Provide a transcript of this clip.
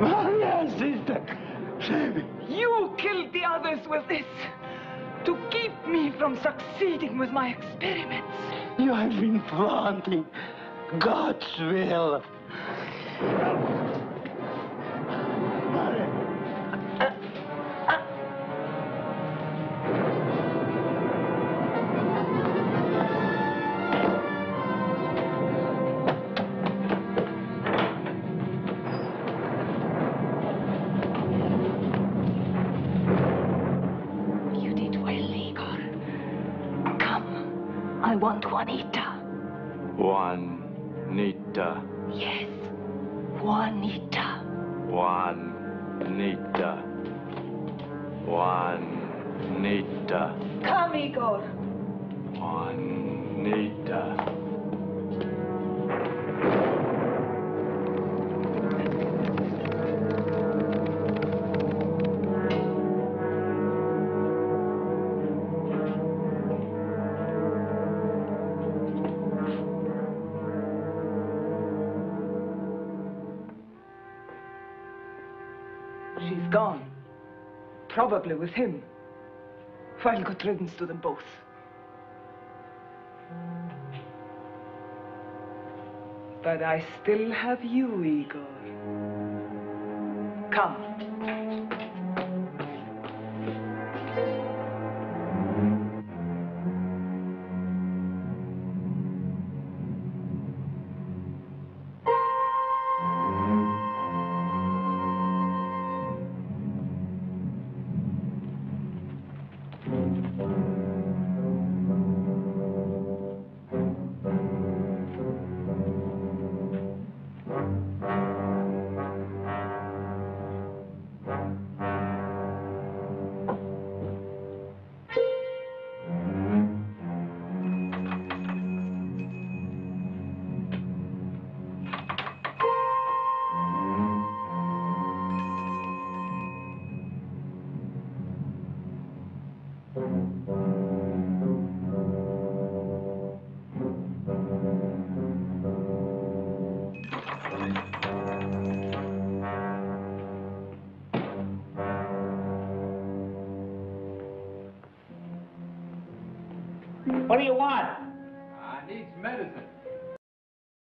Maria, sister, you killed the others with this to keep me from succeeding with my experiments. You have been planting God's will. I want Juanita. Juanita. Yes. Juanita. Juanita. Juanita. Come, Igor. Juanita. She's gone. Probably with him. Well, good riddance to them both. But I still have you, Igor. Come. What do you want? I need some medicine.